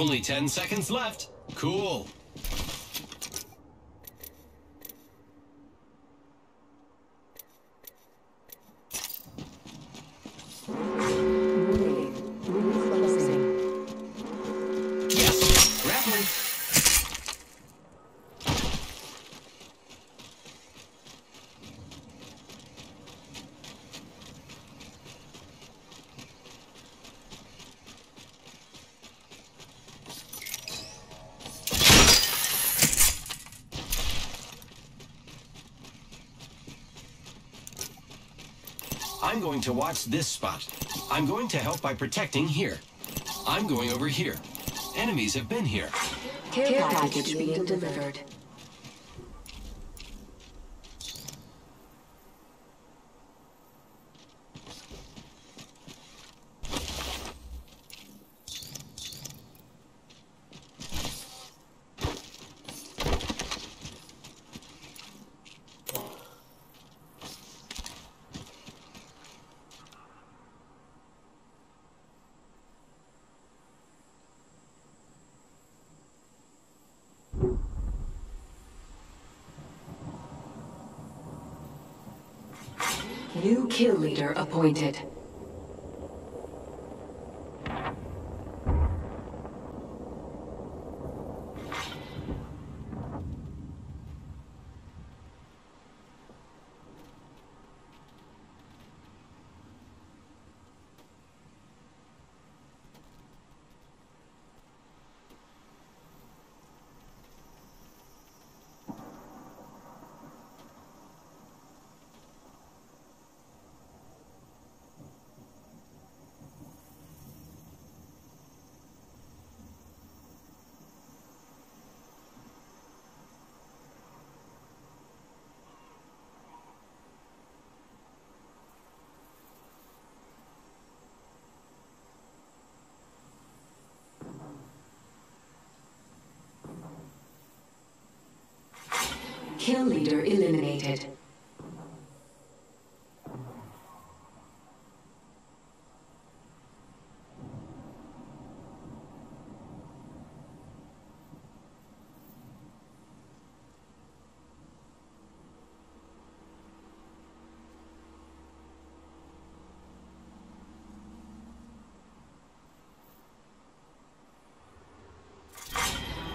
Only 10 seconds left. Cool. I'm going to watch this spot. I'm going to help by protecting here. I'm going over here. Enemies have been here. Care package being delivered. New kill leader appointed. Kill leader eliminated.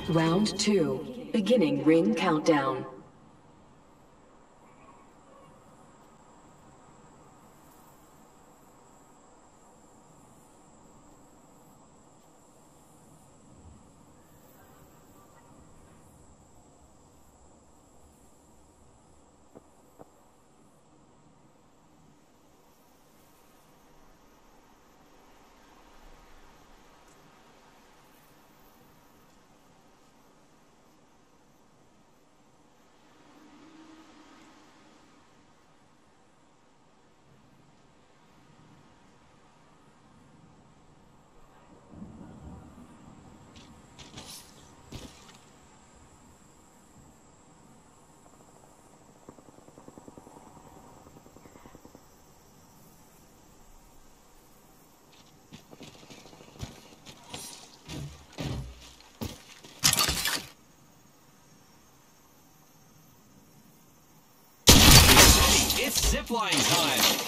Round two. Beginning ring countdown. It's zipline time.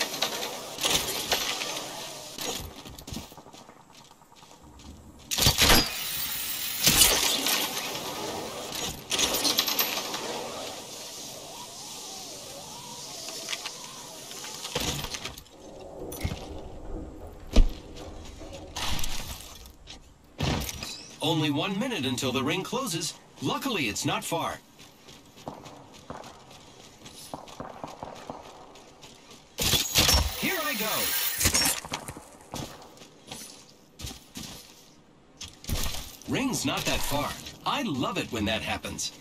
Only one minute until the ring closes. Luckily, it's not far. Here I go. Ring's not that far. I love it when that happens.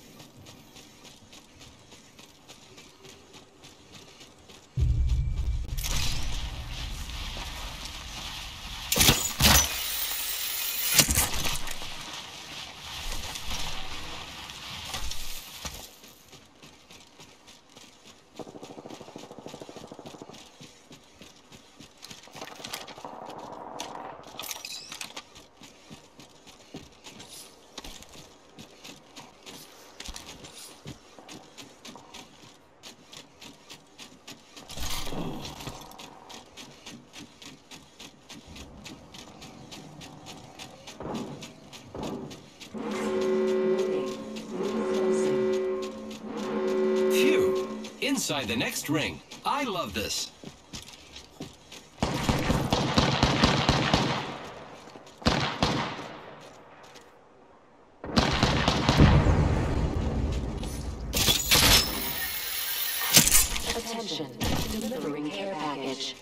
Inside the next ring. I love this. Attention. Delivering care package.